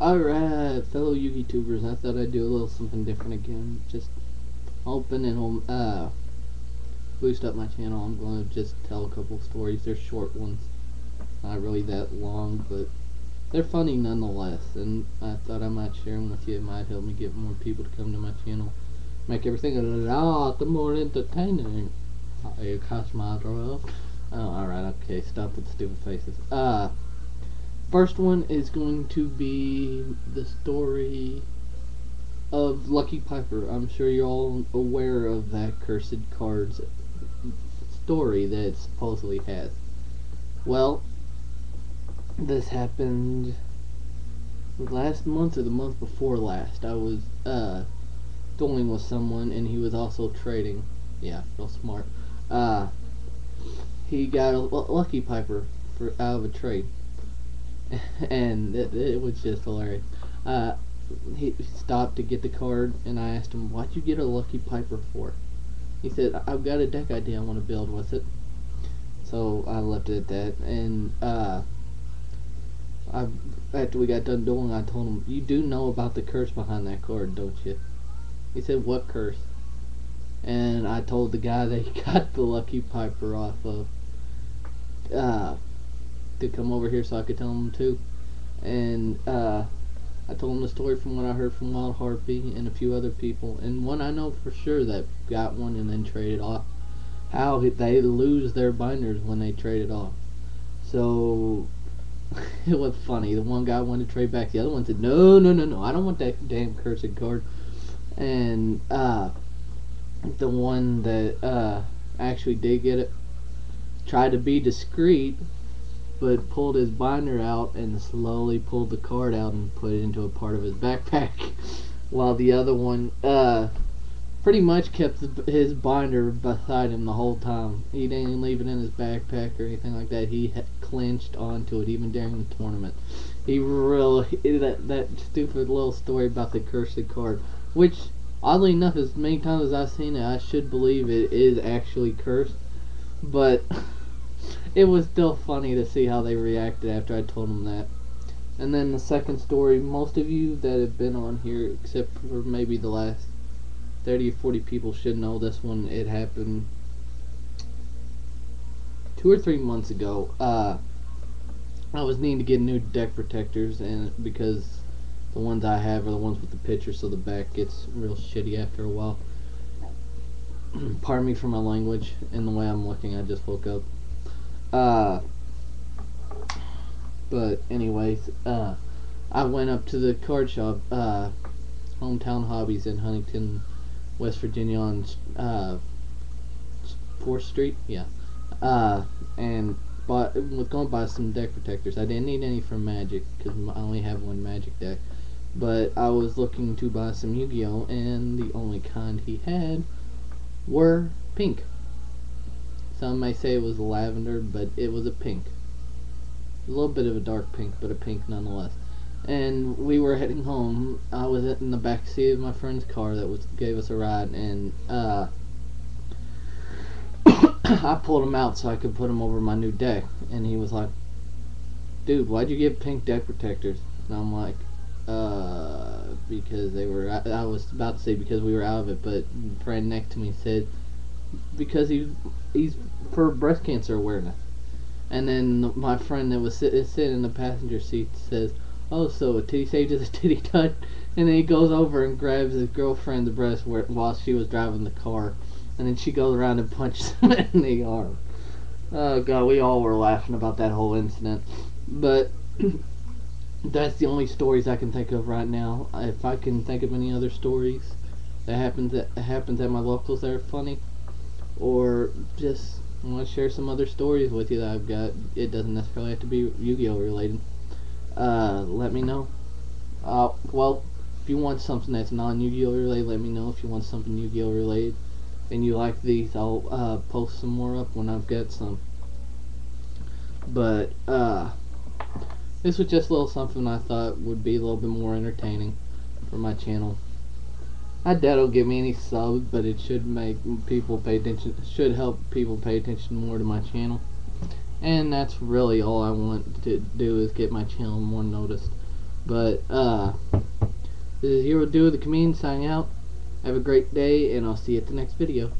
Alright, fellow YouTubers, I thought I'd do a little something different again. Just hoping it'll uh, boost up my channel. I'm going to just tell a couple stories. They're short ones. Not really that long, but they're funny nonetheless. And I thought I might share them with you. It might help me get more people to come to my channel. Make everything a lot more entertaining. You catch my drift? Oh, alright, okay, stop with the stupid faces. Uh, First one is going to be the story of Lucky Piper. I'm sure you're all aware of that cursed cards story that it supposedly has. Well, this happened last month or the month before last. I was uh, dueling with someone and he was also trading. Yeah, real smart. Uh, he got a Lucky Piper for out of a trade and it, it, was just hilarious. Uh, he stopped to get the card, and I asked him, "What'd you get a Lucky Piper for?" He said, "I've got a deck idea I want to build with it." So I left it at that, and uh, I after we got done doing, I told him, "You do know about the curse behind that card, don't you?" He said, "What curse?" And I told the guy that he got the Lucky Piper off of. Uh, to come over here so I could tell him too. And uh, I told him the story from what I heard from Wild Harpy and a few other people, and one I know for sure that got one and then traded off. How they lose their binders when they trade it off. So it was funny. The one guy wanted to trade back. The other one said, "No, no, no, no. I don't want that damn cursed card." And uh, the one that uh, actually did get it tried to be discreet but pulled his binder out and slowly pulled the card out and put it into a part of his backpack while the other one uh, pretty much kept his binder beside him the whole time. He didn't leave it in his backpack or anything like that. He clenched onto it even during the tournament. He really that, that stupid little story about the cursed card which oddly enough as many times as I've seen it I should believe it is actually cursed but it was still funny to see how they reacted after I told them that. And then the second story, most of you that have been on here, except for maybe the last 30 or 40 people, should know this one. It happened two or three months ago. Uh, I was needing to get new deck protectors, and because the ones I have are the ones with the picture, so the back gets real shitty after a while. Pardon me for my language and the way I'm looking. I just woke up. Uh, but anyways, uh, I went up to the card shop, uh, Hometown Hobbies in Huntington, West Virginia on uh, 4th Street, yeah. Uh, and bought, was going to buy some deck protectors. I didn't need any for Magic because I only have one Magic deck. But I was looking to buy some Yu-Gi-Oh! and the only kind he had were pink. Some may say it was lavender, but it was a pink. A little bit of a dark pink, but a pink nonetheless. And we were heading home. I was in the back seat of my friend's car that was gave us a ride, and uh, I pulled him out so I could put him over my new deck. And he was like, "Dude, why'd you get pink deck protectors?" And I'm like, "Uh, because they were." I, I was about to say because we were out of it, but the friend next to me said because he he's for breast cancer awareness. And then my friend that was sit, sitting in the passenger seat says, "Oh, so a titty saved is a titty tut," and then he goes over and grabs his girlfriend's breast where, while she was driving the car, and then she goes around and punches him in the arm. Oh god, we all were laughing about that whole incident, but that's the only stories I can think of right now. If I can think of any other stories that happens that happens at my locals that are funny, or just want to share some other stories with you that I've got. It doesn't necessarily have to be Yu-Gi-Oh related. Uh, let me know. Uh, well, if you want something that's non-Yu-Gi-Oh related, let me know. If you want something Yu-Gi-Oh related and you like these, I'll uh, post some more up when I've got some. But uh, this was just a little something I thought would be a little bit more entertaining for my channel. I doubt it'll give me any subs, but it should make people pay attention. Should help people pay attention more to my channel. And that's really all I want to do is get my channel more noticed. But uh, this is Hero Duo the Comedian signing out. Have a great day, and I'll see you at the next video.